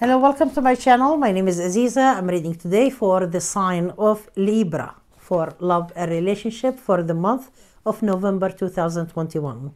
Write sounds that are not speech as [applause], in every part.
Hello, welcome to my channel. My name is Aziza. I'm reading today for the sign of Libra for love and relationship for the month of November 2021.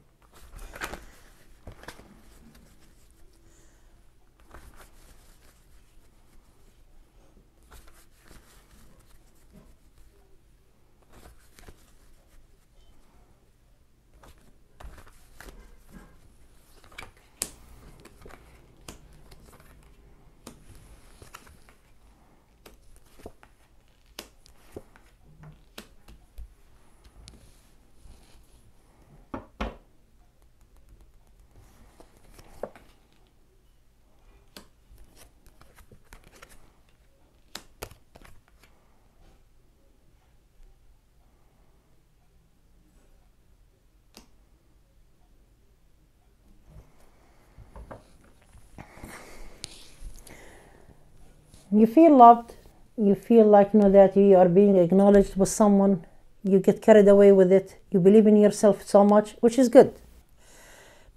You feel loved you feel like you know that you are being acknowledged with someone you get carried away with it you believe in yourself so much which is good.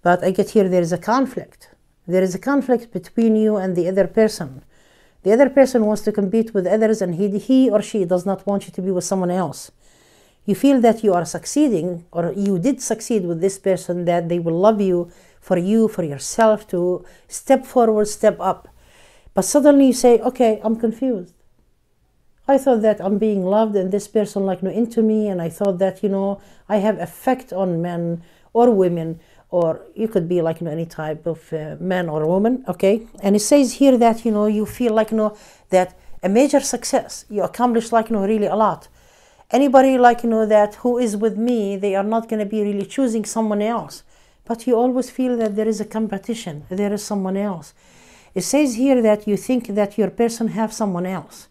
But i get here there is a conflict. There is a conflict between you and the other person. The other person wants to compete with others and he, he or she does not want you to be with someone else. You feel that you are succeeding or you did succeed with this person that they will love you for you for yourself to step forward step up but suddenly you say, okay, I'm confused. I thought that I'm being loved and this person like no into me and I thought that, you know, I have effect on men or women or you could be like you know, any type of uh, man or woman, okay? And it says here that, you know, you feel like, you know, that a major success, you accomplish like, you know, really a lot. Anybody like, you know, that who is with me, they are not going to be really choosing someone else. But you always feel that there is a competition, there is someone else. It says here that you think that your person have someone else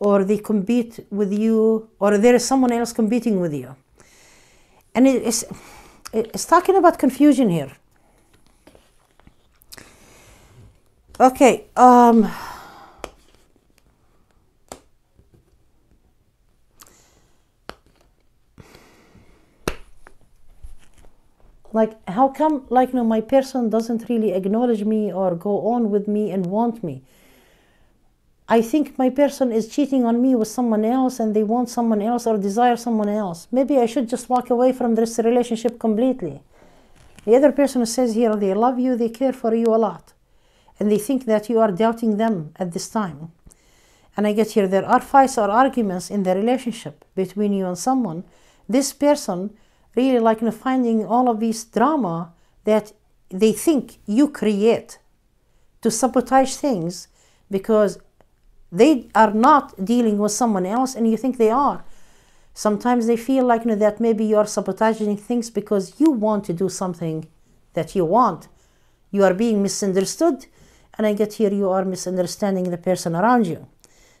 or they compete with you or there is someone else competing with you. And it's, it's talking about confusion here. Okay, um, like how come like you know my person doesn't really acknowledge me or go on with me and want me? I think my person is cheating on me with someone else and they want someone else or desire someone else. Maybe i should just walk away from this relationship completely. The other person says here they love you they care for you a lot and they think that you are doubting them at this time. And i get here there are fights or arguments in the relationship between you and someone. This person really like you know, finding all of this drama that they think you create to sabotage things because they are not dealing with someone else and you think they are. Sometimes they feel like you know, that maybe you are sabotaging things because you want to do something that you want. You are being misunderstood, and I get here you are misunderstanding the person around you.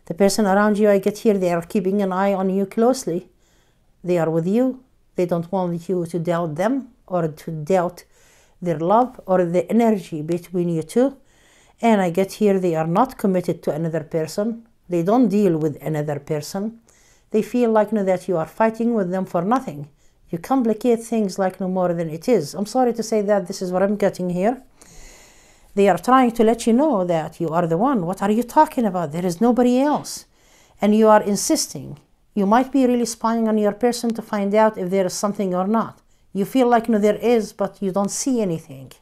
The person around you, I get here, they are keeping an eye on you closely. They are with you, they don't want you to doubt them or to doubt their love or the energy between you two. And I get here, they are not committed to another person. They don't deal with another person. They feel like you know, that you are fighting with them for nothing. You complicate things like no more than it is. I'm sorry to say that this is what I'm getting here. They are trying to let you know that you are the one. What are you talking about? There is nobody else. And you are insisting you might be really spying on your person to find out if there is something or not. You feel like no, there is, but you don't see anything.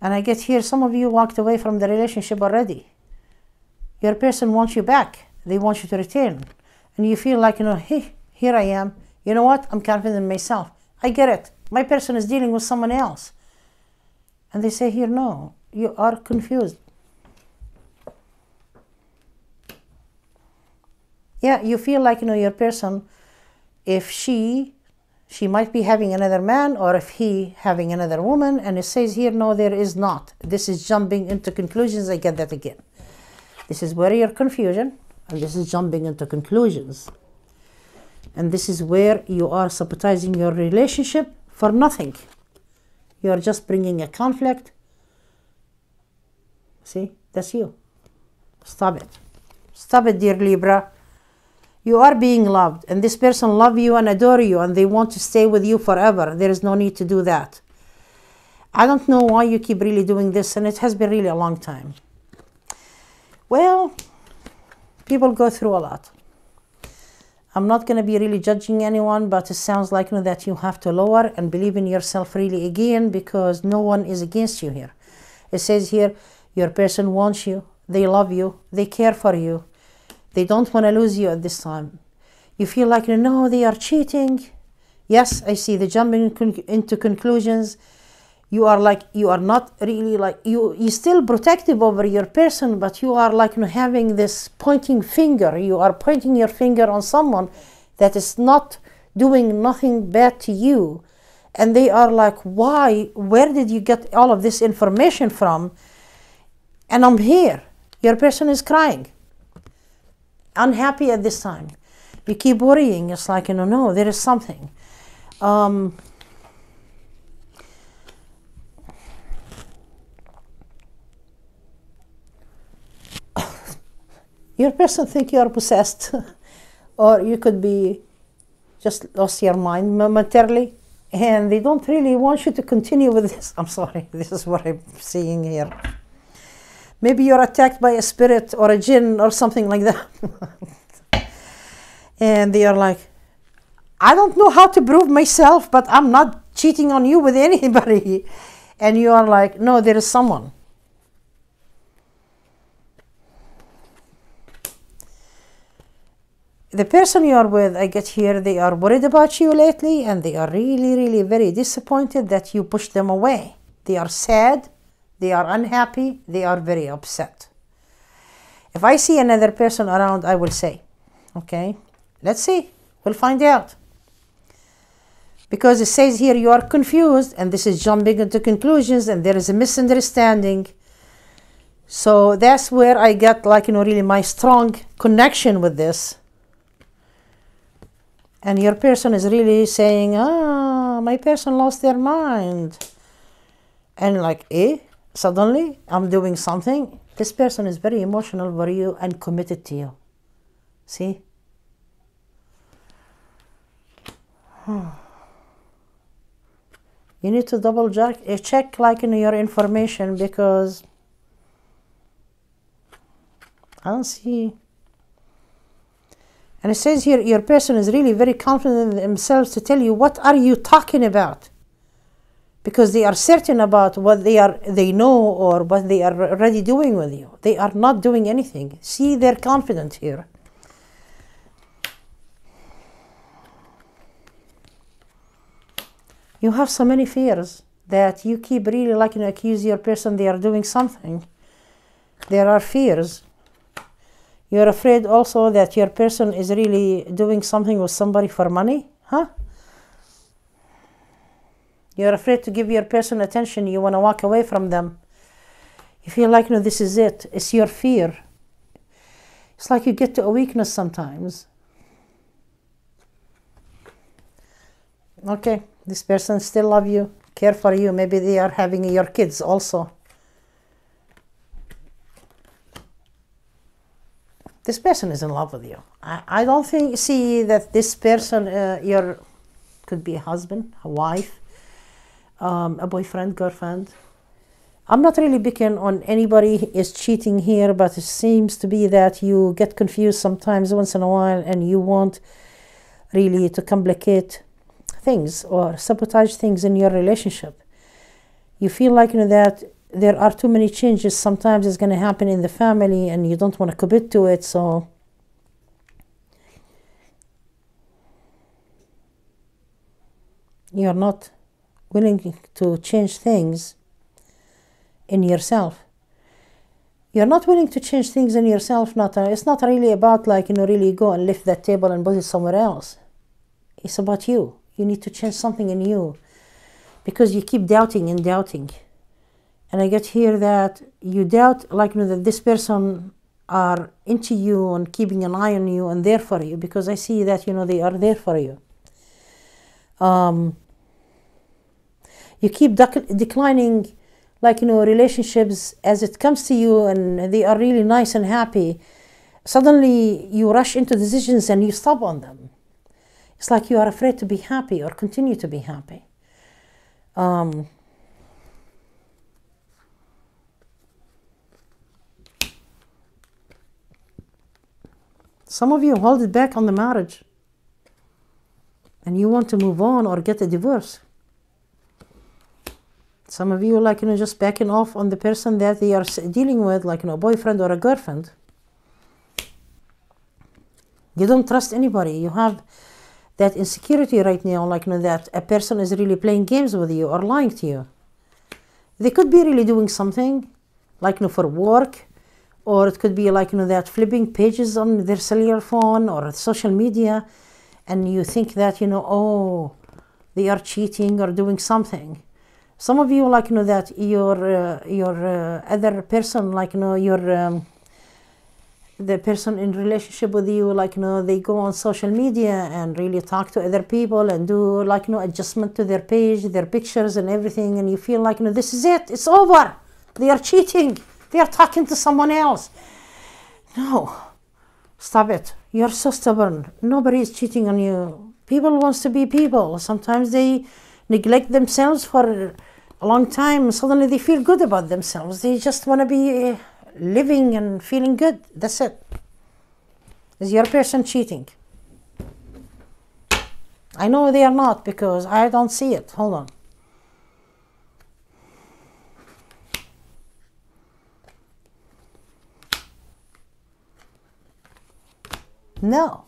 And I get here, some of you walked away from the relationship already. Your person wants you back. They want you to return. And you feel like, you know, hey, here I am. You know what? I'm confident in myself. I get it. My person is dealing with someone else. And they say here, no, you are confused. Yeah you feel like you know your person if she she might be having another man or if he having another woman and it says here no there is not. This is jumping into conclusions. I get that again. This is where your confusion and this is jumping into conclusions. And this is where you are sabotaging your relationship for nothing. You are just bringing a conflict. See? That's you. Stop it. Stop it dear libra you are being loved and this person love you and adore you and they want to stay with you forever there is no need to do that I don't know why you keep really doing this, and it has been really a long time. Well, people go through a lot. I'm not going to be really judging anyone, but it sounds like you know, that you have to lower and believe in yourself really again because no one is against you here. It says here, your person wants you, they love you, they care for you, they don't want to lose you at this time. You feel like, no, they are cheating. Yes, I see the jumping into conclusions. You are like you are not really like you you still protective over your person but you are like you know, having this pointing finger. You are pointing your finger on someone that is not doing nothing bad to you. And they are like why where did you get all of this information from? And i'm here. Your person is crying unhappy at this time. You keep worrying it's like you know no there is something. Um, [laughs] your person think you are possessed [laughs] or you could be just lost your mind momentarily and they don't really want you to continue with this. [laughs] I'm sorry this is what i'm seeing here maybe you're attacked by a spirit or a jinn or something like that. [laughs] And they are like i don't know how to prove myself but i'm not cheating on you with anybody. [laughs] And you are like no there is someone. The person you are with, I get here, they are worried about you lately and they are really, really very disappointed that you push them away. They are sad, they are unhappy, they are very upset. If I see another person around, I will say, okay, let's see, we'll find out. Because it says here you are confused and this is jumping into conclusions and there is a misunderstanding. So that's where I get like, you know, really my strong connection with this and your person is really saying, ah, my person lost their mind. And like, eh, suddenly I'm doing something. This person is very emotional for you and committed to you. See? You need to double check, eh, check like in your information because I don't see and it says here, your person is really very confident in themselves to tell you, what are you talking about? Because they are certain about what they are, they know or what they are already doing with you. They are not doing anything. See they're confident here. You have so many fears that you keep really liking to accuse your person they are doing something. There are fears you're afraid also that your person is really doing something with somebody for money? Huh? You're afraid to give your person attention. You want to walk away from them. You feel like, no, this is it. It's your fear. It's like you get to a weakness sometimes. Okay, this person still love you, care for you. Maybe they are having your kids also. this person is in love with you. I, I don't think see that this person uh, your could be a husband, a wife, um, a boyfriend, girlfriend. I'm not really picking on anybody is cheating here, but it seems to be that you get confused sometimes once in a while and you want really to complicate things or sabotage things in your relationship. You feel like you know that there are too many changes sometimes it's going to happen in the family and you don't want to commit to it so you're not willing to change things in yourself. You're not willing to change things in yourself not uh, it's not really about like you know really go and lift that table and put it somewhere else. It's about you. You need to change something in you because you keep doubting and doubting. And I get here that you doubt, like you know, that this person are into you and keeping an eye on you and there for you because I see that you know they are there for you. Um, you keep dec- declining like you know relationships as it comes to you and they are really nice and happy suddenly you rush into decisions and you stop on them. It's like you are afraid to be happy or continue to be happy. Um, some of you hold it back on the marriage and you want to move on or get a divorce. Some of you like you know just backing off on the person that they are dealing with, like you know, a boyfriend or a girlfriend. You don't trust anybody. You have that insecurity right now, like you know, that a person is really playing games with you or lying to you. They could be really doing something, like you know, for work, or it could be like you know that flipping pages on their cellular phone or social media, and you think that you know, oh, they are cheating or doing something some of you like you know that your uh, your uh, other person like you know your um, the person in relationship with you like you know they go on social media and really talk to other people and do like you know adjustment to their page their pictures and everything and you feel like you know this is it it's over. They are cheating. They are talking to someone else. No. Stop it. You're so stubborn. Nobody is cheating on you. People wants to be people. Sometimes they neglect themselves for a long time, suddenly they feel good about themselves. They just want to be uh, living and feeling good. That's it. Is your person cheating? I know they are not because I don't see it. Hold on. No.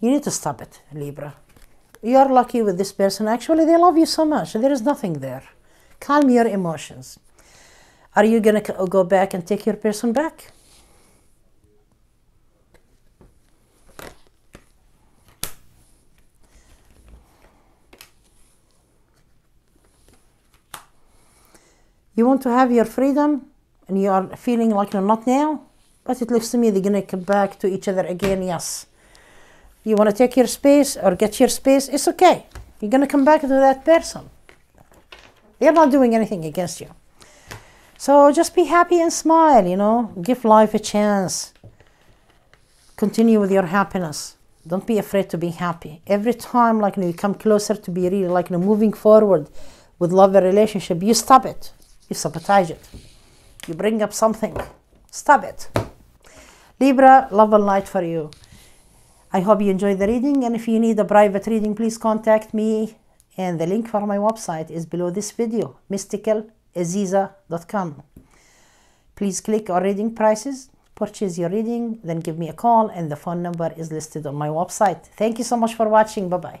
You need to stop it, Libra you're lucky with this person. Actually, they love you so much. There is nothing there. Calm your emotions. Are you going to go back and take your person back? You want to have your freedom and you are feeling like you're not now, but it looks to me they're going to come back to each other again, yes you want to take your space or get your space, it's okay. You're going to come back to that person. They're not doing anything against you. So just be happy and smile, you know, give life a chance. Continue with your happiness. Don't be afraid to be happy. Every time, like, you, you come closer to be really, like, you know, moving forward with love and relationship, you stop it. You sabotage it. You bring up something. Stop it. Libra, love and light for you. I hope you enjoyed the reading and if you need a private reading please contact me. And the link for my website is below this video mysticalaziza.com please click on reading prices purchase your reading then give me a call and the phone number is listed on my website. Thank you so much for watching. Bye bye